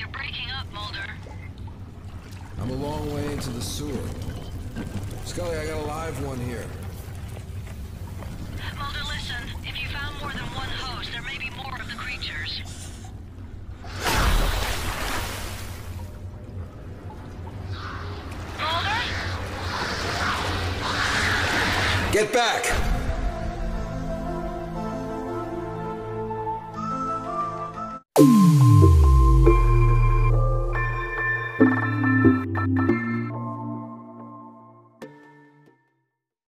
You're breaking up, Mulder. I'm a long way into the sewer. Scully, I got a live one here. Mulder, listen. If you found more than one host, there may be more of the creatures. Mulder? Get back! Ooh thank you.